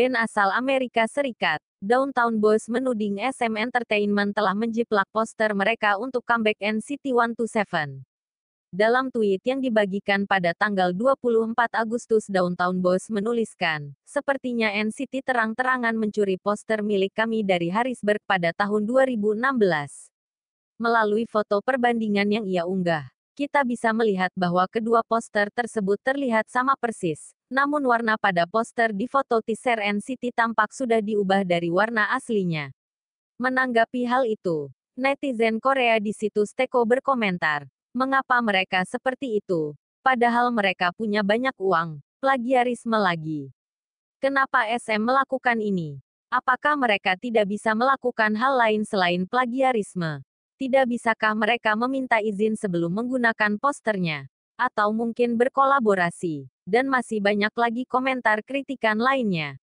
band asal Amerika Serikat. Downtown Boys menuding SM Entertainment telah menjiplak poster mereka untuk comeback NCT 127. Dalam tweet yang dibagikan pada tanggal 24 Agustus Downtown Boys menuliskan, Sepertinya NCT terang-terangan mencuri poster milik kami dari Harrisburg pada tahun 2016. Melalui foto perbandingan yang ia unggah, kita bisa melihat bahwa kedua poster tersebut terlihat sama persis. Namun warna pada poster di foto teaser NCT tampak sudah diubah dari warna aslinya. Menanggapi hal itu, netizen Korea di situs Teko berkomentar, Mengapa mereka seperti itu? Padahal mereka punya banyak uang. Plagiarisme lagi. Kenapa SM melakukan ini? Apakah mereka tidak bisa melakukan hal lain selain plagiarisme? Tidak bisakah mereka meminta izin sebelum menggunakan posternya? Atau mungkin berkolaborasi? Dan masih banyak lagi komentar kritikan lainnya.